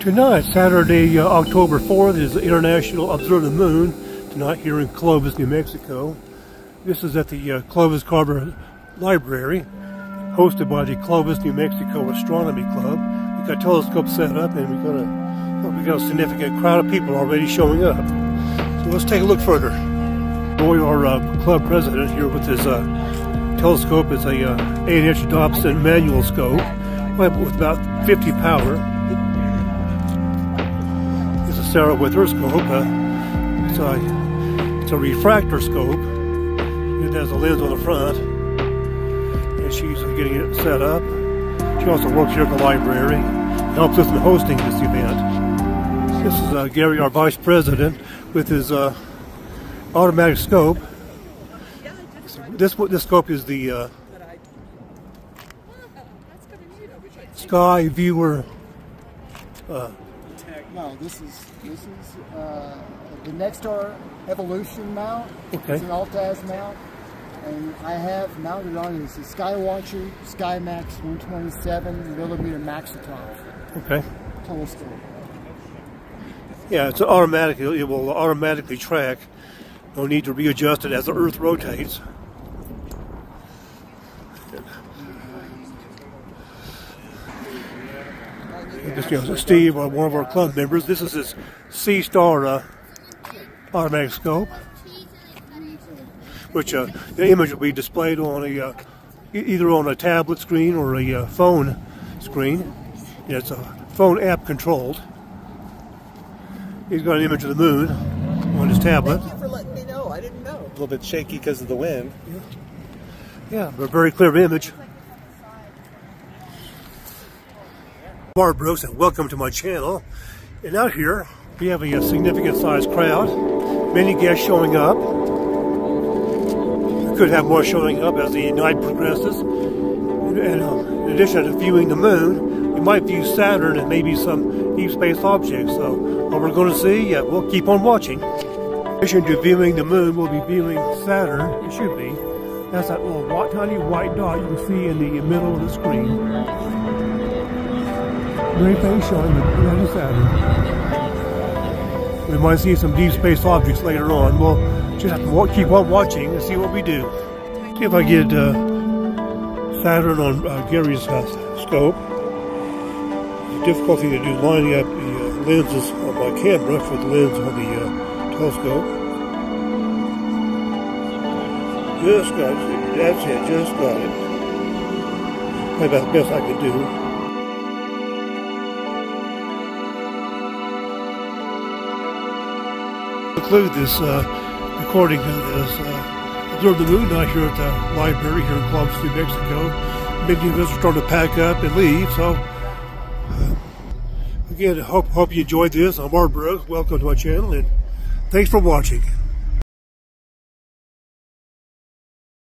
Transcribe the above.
Tonight, Saturday, uh, October 4th, is International Observe the Moon, tonight here in Clovis, New Mexico. This is at the uh, Clovis Carver Library, hosted by the Clovis, New Mexico Astronomy Club. We've got telescopes set up and we've got a, well, we've got a significant crowd of people already showing up. So let's take a look further. Boy, our uh, club president here with his uh, telescope is a 8-inch uh, Dobson manual scope with about 50 power. Sarah with her scope. Uh, it's, a, it's a refractor scope. It has a lens on the front. And she's getting it set up. She also works here at the library. Helps us in hosting this event. This is uh, Gary, our vice president, with his uh, automatic scope. This this scope is the uh, Sky Viewer uh, no, this is this is uh, the Nexstar Evolution mount. Okay. It's an Altaz mount, and I have mounted on is the Skywatcher SkyMax 127 millimeter Maksutov. Okay. Telescope. Yeah, it's automatic. It will automatically track. No need to readjust it as the Earth rotates. This you know, Steve, uh, one of our club members. This is his Seestar uh, automatic scope, which uh, the image will be displayed on a uh, either on a tablet screen or a uh, phone screen. Yeah, it's a phone app controlled. He's got an image of the moon on his tablet. Thank you for letting me know. I didn't know. A little bit shaky because of the wind. Yeah, yeah but a very clear image. Mark Brooks and welcome to my channel. And out here we have a, significant sized crowd, many guests showing up. We could have more showing up as the night progresses. And, and uh, in addition to viewing the moon, we might view Saturn and maybe some deep space objects. So what we're going to see, yeah, we'll keep on watching. In addition to viewing the moon, we'll be viewing Saturn. It should be. That's that little tiny white dot you can see in the middle of the screen great thing showing the planet Saturn. We might see some deep space objects later on. We'll just have to keep on watching and see what we do. See if I get uh, Saturn on uh, Gary's uh, scope. The difficulty to do lining up the uh, lenses on my camera for the lens on the uh, telescope. Just got it. That's it. Just got it. Maybe that's the best I could do. Conclude this uh, recording of this uh, Observe the Moon night here at the library here in Clovis, New Mexico. Many of us are starting to pack up and leave, so uh, again, hope hope you enjoyed this. I'm Mark Brooks. Welcome to my channel, and thanks for watching.